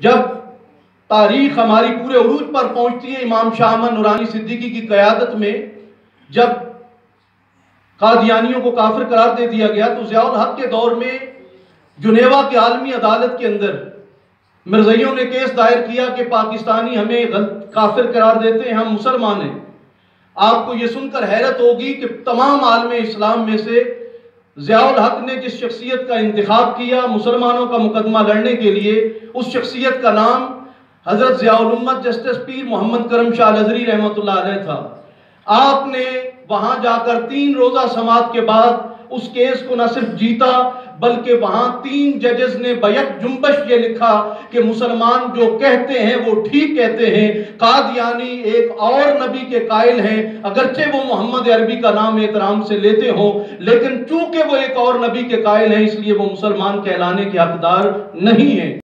جب تاریخ ہماری پورے عروج پر پہنچتی ہے امام شاہ احمد نورانی صدیقی کی قیادت میں، جب قادیانیوں کو کافر قرار دے دیا گیا تو ضیاء الحق کے دور میں جنیوا کی عالمی عدالت کے اندر مرزائیوں نے کیس دائر کیا کہ پاکستانی ہمیں غلط کافر قرار دیتے ہیں، ہم مسلمان ہیں۔ آپ کو یہ سن کر حیرت ہوگی کہ تمام عالم اسلام میں سے ضیاء الحق نے جس شخصیت کا انتخاب کیا مسلمانوں کا مقدمہ لڑنے کے لیے، اس شخصیت کا نام حضرت ضیاء الامت جسٹس پیر محمد کرم شاہ لذری رحمۃ اللہ علیہ تھا۔ آپ نے وہاں جا کر تین روزہ سماعت کے بعد اس کیس کو نہ صرف جیتا بلکہ وہاں تین ججز نے بیک جنبش یہ لکھا کہ مسلمان جو کہتے ہیں وہ ٹھیک کہتے ہیں۔ قادیانی ایک اور نبی کے قائل ہیں۔ اگرچہ وہ محمد عربی کا نام احترام سے لیتے ہوں، لیکن چونکہ وہ ایک اور نبی کے قائل ہیں، اس لیے وہ مسلمان کہلانے کے حقدار نہیں ہیں۔